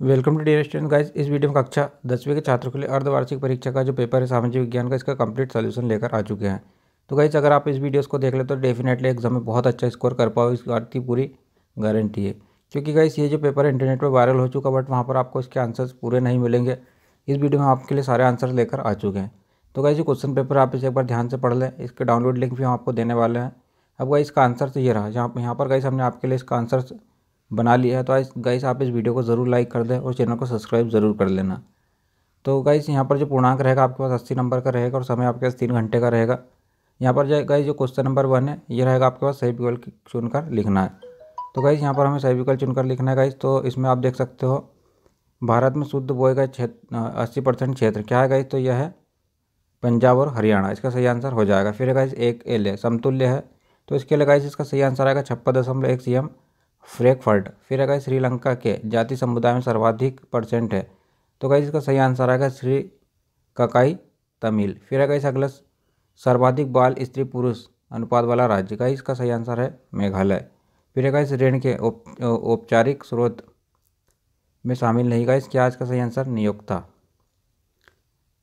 Welcome to dear student guys इस video में कक्षा दसवीं के छात्रों के लिए अर्धवार्षिक परीक्षा का जो पेपर है, सामाजिक विज्ञान का, इसका कंप्लीट सोल्यूशन लेकर आ चुके हैं। तो गाइस अगर आप इस वीडियोस को देख ले तो डेफिनेटली एग्ज़ाम में बहुत अच्छा स्कोर कर पाओ, इस बात की पूरी गारंटी है। क्योंकि गाइस ये जो पेपर इंटरनेट पर वायरल हो चुका बट वहाँ पर आपको इसके आंसर्स पूरे नहीं मिलेंगे। इस वीडियो में आपके लिए सारे आंसर लेकर आ चुके हैं। तो गाइस ये क्वेश्चन पेपर आप इसे एक बार ध्यान से पढ़ लें, इसके डाउनलोड लिंक भी हम आपको देने वाले हैं। अब गाइस इसका आंसर तो ये रहा, जहाँ यहाँ पर गाइस हमने आपके लिए इसका आंसर बना लिया है। तो आज गाइस आप इस वीडियो को ज़रूर लाइक कर दें और चैनल को सब्सक्राइब ज़रूर कर लेना। तो गाइस यहाँ पर जो पूर्णांक रहेगा, आपके पास अस्सी नंबर का रहेगा और समय आपके पास तीन घंटे का रहेगा। यहाँ पर जो गाइस जो क्वेश्चन नंबर वन है, ये रहेगा आपके पास सही विकल्प चुनकर लिखना है। तो गाइस यहाँ पर हमें सही विकल्प चुनकर लिखना है गाइस तो इसमें आप देख सकते हो, भारत में शुद्ध बोए गए क्षेत्र अस्सी परसेंट क्षेत्र क्या है गाइस तो यह है पंजाब और हरियाणा। इसका सही आंसर हो जाएगा। फिर गाइस एक एल है समतुल्य है। तो इसके लिए गाइस इसका सही आंसर आएगा छप्पन दशमलव एक सी एम फ्रैंकफर्ट। फिर अगर श्रीलंका के जाति समुदाय में सर्वाधिक परसेंट है। तो गाइस इसका सही आंसर आएगा श्री ककाई तमिल। फिर इस अगला सर्वाधिक बाल स्त्री पुरुष अनुपात वाला राज्य। का इसका सही आंसर है मेघालय। फिर अगर इस ऋण के औपचारिक स्रोत में शामिल नहीं। गाइस क्या आज का सही आंसर नियोक्ता।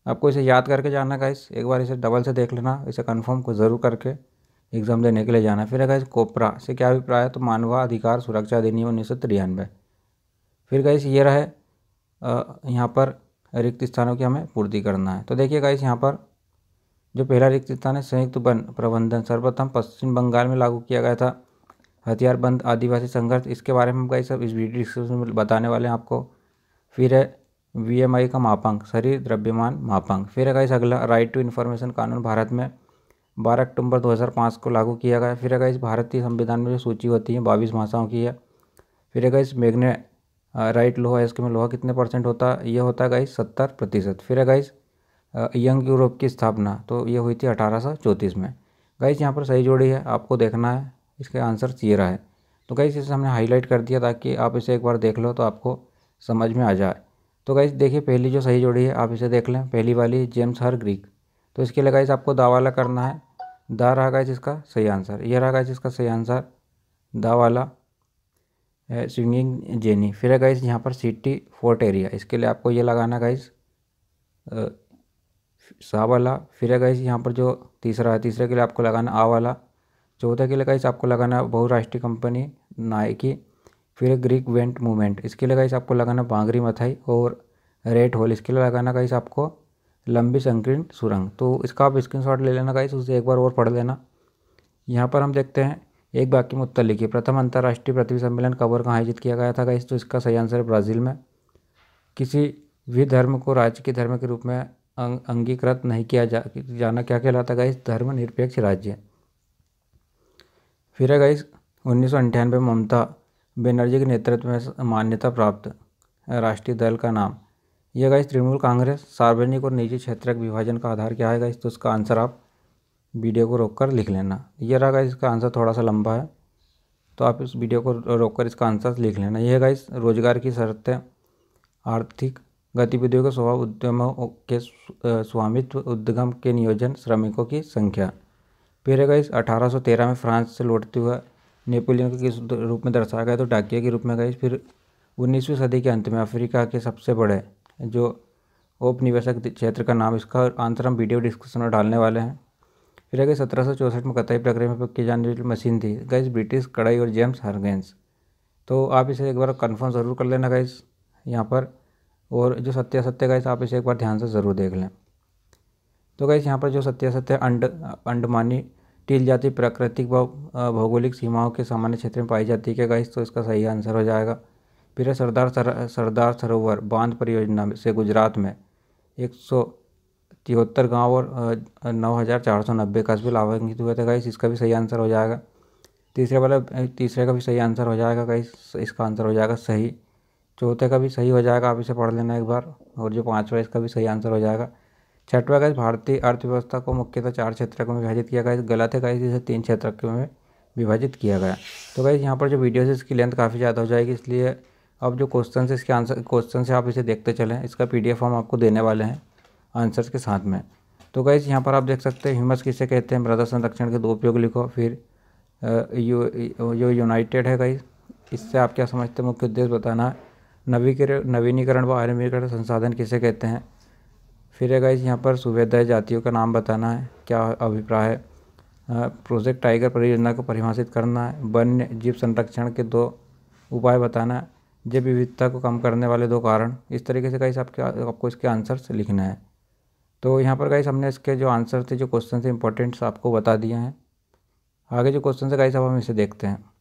आपको इसे याद करके जाना गाइस। एक बार इसे डबल से देख लेना। इसे कन्फर्म को ज़रूर करके। एग्ज़ाम देने के लिए जाना फिर अगर कोपरा से क्या अभिप्राय है तो मानवाधिकार सुरक्षा अधिनियम उन्नीस सौ तिरानवे। फिर गाइस ये रहे यहाँ पर रिक्त स्थानों की हमें पूर्ति करना है। तो देखिए गाइस यहाँ पर जो पहला रिक्त स्थान है, संयुक्त वन प्रबंधन। सर्वप्रथम पश्चिम बंगाल में लागू किया गया था हथियारबंद आदिवासी संघर्ष। इसके बारे में गाइस सब इस वीडियो डिस्क्रिप्शन में बताने वाले हैं आपको। फिर है वी का मापांक, शरीर द्रव्यमान मापांक। फिर है गाइस अगला, राइट टू इन्फॉर्मेशन कानून भारत में बारह अक्टूबर 2005 को लागू किया गया। फिर अगर इस भारतीय संविधान में जो सूची होती है, बाईस भाषाओं की है, फिर अगर इस मेघने राइट लोहा इसके में लोहा कितने परसेंट होता है ये होता है गाइस सत्तर प्रतिशत। फिर अगर इस यंग यूरोप की स्थापना तो ये हुई थी अठारह सौ चौंतीस में। गाइस, यहाँ पर सही जोड़ी है, आपको देखना है, इसके आंसर ये रहा है। तो गाइस, इसे हमने हाईलाइट कर दिया ताकि आप इसे एक बार देख लो तो आपको समझ में आ जाए। तो गाइस, देखिए, पहली जो सही जोड़ी है, आप इसे देख लें, पहली वाली जेम्स हर ग्रीक। तो इसके लिए गाइस आपको दा वाला करना है। दा रहा गाइस इसका सही आंसर यह रहा गाइस इसका सही आंसर दा वाला स्विंगिंग जेनी फिर है गाइस यहाँ पर सिटी फोर्ट एरिया इसके लिए आपको ये लगाना गाइस सा वाला फिर है गाइस यहाँ पर जो तीसरा है, तीसरे के लिए आपको लगाना आ वाला चौथे के लिए गाइस आपको लगाना बहुराष्ट्रीय कंपनी नाइकी। फिर ग्रीक वेंट मूवमेंट इसके लिए गाइस आपको लगाना बांगरी मथाई और रेड होल इसके लिए लगाना गाइस आपको लंबी संकीर्ण सुरंग। तो इसका आप स्क्रीनशॉट ले लेना गाइस उसे एक बार और पढ़ लेना। यहाँ पर हम देखते हैं, एक बाकी में उत्तर लिखिए। प्रथम अंतर्राष्ट्रीय पृथ्वी सम्मेलन कब और कहाँ आयोजित किया गया था गाइस तो इसका सही आंसर है ब्राज़ील में। किसी भी धर्म को राज्य के धर्म के रूप में अंगीकृत नहीं किया जा, जाना क्या कहलाता गाइस धर्म निरपेक्ष राज्य। फिर है गाइस उन्नीस अंठानवे ममता बनर्जी के नेतृत्व में मान्यता प्राप्त, राष्ट्रीय दल का नाम। यह गाइस तृणमूल कांग्रेस, सार्वजनिक और निजी क्षेत्र के विभाजन का आधार क्या है गाइस? तो उसका आंसर आप वीडियो को रोककर लिख लेना। यह रहा गाइस इसका आंसर थोड़ा सा लंबा है तो आप इस वीडियो को रोककर इसका आंसर लिख लेना। यह गाइस रोज़गार की शर्तें, आर्थिक गतिविधियों के स्वभाव, उद्यमों के स्वामित्व उद्गम के नियोजन, श्रमिकों की संख्या। फिर है गाइस अठारह सौ तेरह में फ्रांस से लौटते हुए नेपोलियन के किस रूप में दर्शाया गया? तो डाकिया के रूप में गई फिर उन्नीसवीं सदी के अंत में अफ्रीका के सबसे बड़े जो औपनिवेशक क्षेत्र का नाम इसका आंसर हम वीडियो डिस्क्रिप्शन में डालने वाले हैं। फिर अगर सत्रह सौ चौंसठ में कतई प्रक्रिया में की जाने वाली मशीन थी। गैस ब्रिटिश कड़ाई और जेम्स हरगेंस तो आप इसे एक बार कन्फर्म ज़रूर कर लेना गाइस, यहाँ पर। और जो सत्य सत्य गाइस, आप इसे एक बार ध्यान से ज़रूर देख लें। तो गाइस, यहाँ पर जो सत्य सत्य अंड अंडमानी टील जाति प्राकृतिक व भौगोलिक सीमाओं के सामान्य क्षेत्र में पाई जाती है क्या गाइस? तो इसका सही आंसर हो जाएगा। फिर सरदार सर, सरदार सरोवर बाँध परियोजना से गुजरात में एक सौ तिहत्तर गाँव और नौ हज़ार चार सौ नब्बे कस्बे लाभान्वित हुए थे गाइस। इसका भी सही आंसर हो जाएगा। तीसरे वाला तीसरे का भी सही आंसर हो जाएगा गाइस। इसका आंसर हो जाएगा सही। चौथे का भी सही हो जाएगा आप इसे पढ़ लेना एक बार। और जो पाँचवा इसका भी सही आंसर हो जाएगा। छठवा गाइस भारतीय अर्थव्यवस्था को मुख्यतः चार क्षेत्रों में विभाजित किया गया। गलत है गाइस इसे तीन क्षेत्रों में विभाजित किया गया। तो गाइस यहाँ पर जो वीडियो है इसकी लेंथ काफ़ी ज़्यादा हो जाएगी इसलिए अब जो क्वेश्चन है, इसके आंसर क्वेश्चन से आप इसे देखते चलें। इसका पी हम आपको देने वाले हैं आंसर्स के साथ में। तो गाइज़ यहाँ पर आप देख सकते हैं ह्यूमस किसे कहते हैं? मृदा संरक्षण के दो उपयोग लिखो, फिर यू जो यूनाइटेड है गाइज़ इससे आप क्या समझते हैं? मुख्य उद्देश्य बताना। नवीकरण, नवीनीकरण व आधुनिकीकरण संसाधन किसे कहते हैं? फिर है गाइस यहाँ पर सुविधाएँ जातियों का नाम बताना है। क्या अभिप्राय है? प्रोजेक्ट टाइगर परियोजना को परिभाषित करना है। वन्य जीव संरक्षण के दो उपाय बताना है। जैव विविधता को कम करने वाले दो कारण। इस तरीके से गाइस आपके, आपको इसके आंसर्स लिखना है। तो यहाँ पर गाइस हमने इसके जो आंसर थे, जो क्वेश्चन थे इंपॉर्टेंट्स आपको बता दिए हैं। आगे जो क्वेश्चन है गाइस अब हम इसे देखते हैं।